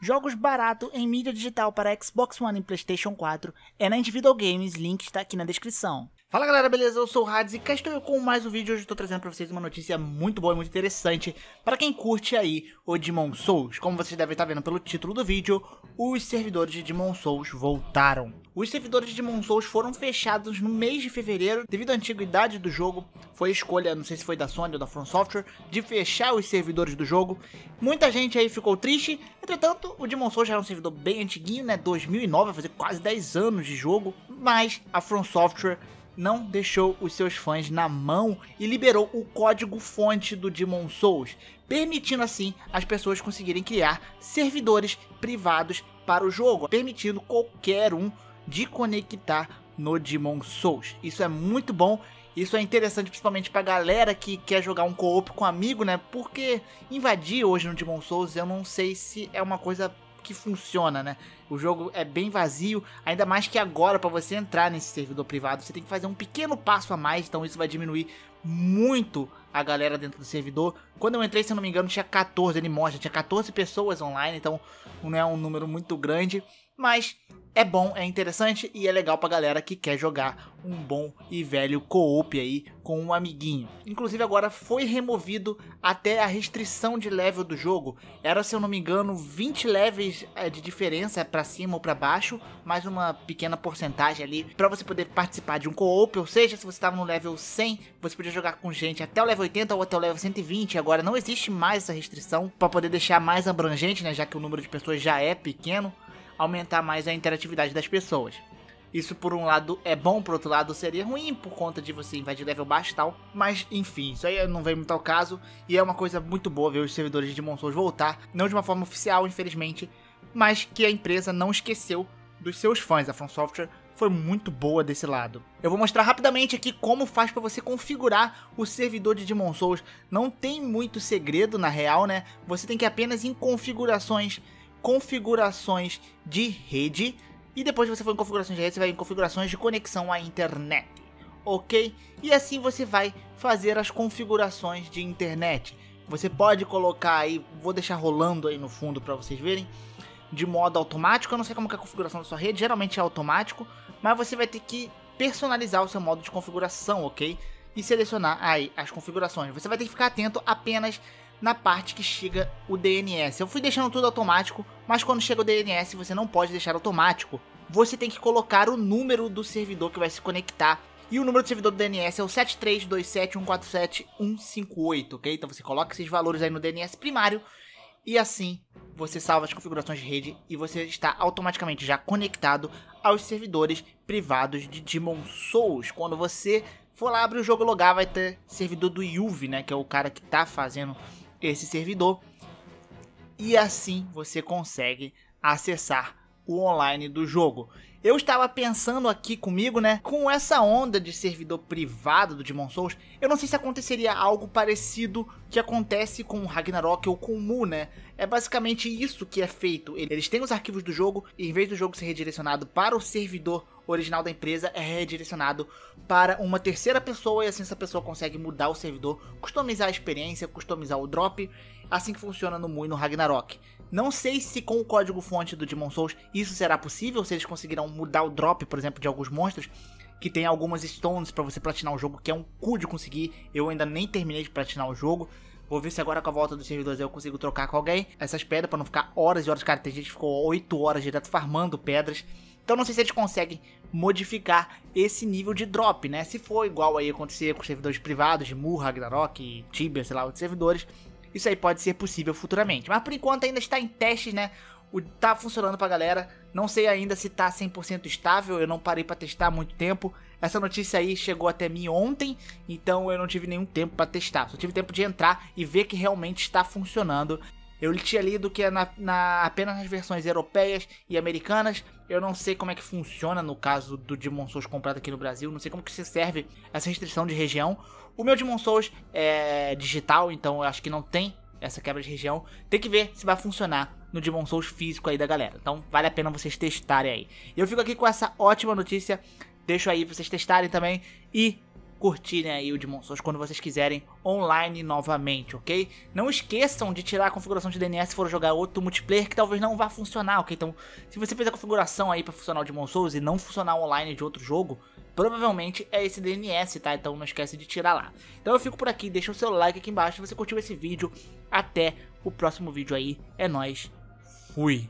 Jogos barato em mídia digital para Xbox One e PlayStation 4 é na Individual Games, link está aqui na descrição. Fala galera, beleza? Eu sou o Hades e cá estou eu com mais um vídeo. Hoje estou trazendo para vocês uma notícia muito boa e muito interessante para quem curte aí o Demon Souls. Como vocês devem estar vendo pelo título do vídeo, os servidores de Demon Souls voltaram. Os servidores de Demon Souls foram fechados no mês de fevereiro devido à antiguidade do jogo. Foi escolha, não sei se foi da Sony ou da From Software, de fechar os servidores do jogo. Muita gente aí ficou triste. Entretanto, o Demon Souls já é um servidor bem antiguinho, né? 2009, vai fazer quase 10 anos de jogo. Mas a From Software não deixou os seus fãs na mão e liberou o código fonte do Demon Souls, permitindo assim as pessoas conseguirem criar servidores privados para o jogo, permitindo qualquer um de conectar no Demon Souls. Isso é muito bom. Isso é interessante principalmente pra galera que quer jogar um co-op com amigo, né? Porque invadir hoje no Demon Souls eu não sei se é uma coisa que funciona, né? O jogo é bem vazio, ainda mais que agora para você entrar nesse servidor privado, você tem que fazer um pequeno passo a mais, então isso vai diminuir muito a galera dentro do servidor. Quando eu entrei, se eu não me engano, tinha 14, ele mostra, tinha 14 pessoas online, então não é um número muito grande, mas é bom, é interessante e é legal pra galera que quer jogar um bom e velho co-op aí com um amiguinho. Inclusive agora foi removido até a restrição de level do jogo. Era, se eu não me engano, 20 levels é, de diferença para cima ou para baixo, mais uma pequena porcentagem ali para você poder participar de um co-op, ou seja, se você estava no level 100, você podia jogar com gente até o level 80 ou até o level 120. Agora não existe mais essa restrição para poder deixar mais abrangente, né, já que o número de pessoas já é pequeno aumentar mais a interatividade das pessoas. Isso por um lado é bom, por outro lado seria ruim por conta de você invadir level baixo e tal. Mas enfim, isso aí não vem muito ao caso. E é uma coisa muito boa ver os servidores de Demon Souls voltar. Não de uma forma oficial, infelizmente. Mas que a empresa não esqueceu dos seus fãs. A From Software foi muito boa desse lado. Eu vou mostrar rapidamente aqui como faz para você configurar o servidor de Demon Souls. Não tem muito segredo na real, né? Você tem que apenas em configurações configurações de rede e depois você for em configurações de rede, você vai em configurações de conexão à internet, ok? E assim você vai fazer as configurações de internet. Você pode colocar aí, vou deixar rolando aí no fundo para vocês verem, de modo automático. Eu não sei como é a configuração da sua rede, geralmente é automático, mas você vai ter que personalizar o seu modo de configuração, ok? E selecionar aí as configurações. Você vai ter que ficar atento apenas na parte que chega o DNS. Eu fui deixando tudo automático, mas quando chega o DNS você não pode deixar automático. Você tem que colocar o número do servidor que vai se conectar. E o número do servidor do DNS é o 73271471158, ok? Então você coloca esses valores aí no DNS primário e assim você salva as configurações de rede e você está automaticamente já conectado aos servidores privados de Demon Souls. Quando você for lá abrir o jogo logar, vai ter servidor do Yuvi, né, que é o cara que está fazendo esse servidor. E assim você consegue acessar o online do jogo. Eu estava pensando aqui comigo, né, com essa onda de servidor privado do Demon Souls, eu não sei se aconteceria algo parecido que acontece com o Ragnarok ou com o Mu, né? É basicamente isso que é feito. Eles têm os arquivos do jogo e em vez do jogo ser redirecionado para o servidor original da empresa, é redirecionado para uma terceira pessoa e assim essa pessoa consegue mudar o servidor, customizar a experiência, customizar o drop, assim que funciona no Mu e no Ragnarok. Não sei se com o código fonte do Demon Souls isso será possível, se eles conseguirão mudar o drop, por exemplo, de alguns monstros, que tem algumas stones para você platinar o jogo, que é um cu de conseguir. Eu ainda nem terminei de platinar o jogo. Vou ver se agora com a volta dos servidores eu consigo trocar com alguém essas pedras para não ficar horas e horas. Cara, tem gente que ficou 8 horas direto farmando pedras. Então não sei se eles conseguem modificar esse nível de drop, né? Se for igual aí acontecer com servidores privados de Mu, Ragnarok, Tibia, sei lá, outros servidores, isso aí pode ser possível futuramente. Mas por enquanto ainda está em testes, né? O, tá funcionando pra galera. Não sei ainda se tá 100% estável, eu não parei para testar há muito tempo. Essa notícia aí chegou até mim ontem, então eu não tive nenhum tempo para testar. Só tive tempo de entrar e ver que realmente está funcionando. Eu tinha lido que é na, na, apenas nas versões europeias e americanas. Eu não sei como é que funciona no caso do Demon Souls comprado aqui no Brasil. Não sei como que se serve essa restrição de região. O meu Demon Souls é digital, então eu acho que não tem essa quebra de região. Tem que ver se vai funcionar no Demon Souls físico aí da galera. Então vale a pena vocês testarem aí. Eu fico aqui com essa ótima notícia. Deixo aí vocês testarem também. E curtirem aí o Demon Souls quando vocês quiserem online novamente, ok? Não esqueçam de tirar a configuração de DNS se for jogar outro multiplayer que talvez não vá funcionar, ok? Então, se você fez a configuração aí para funcionar o Demon Souls e não funcionar online de outro jogo, provavelmente é esse DNS, tá? Então não esquece de tirar lá. Então eu fico por aqui, deixa o seu like aqui embaixo se você curtiu esse vídeo. Até o próximo vídeo aí, é nóis, fui!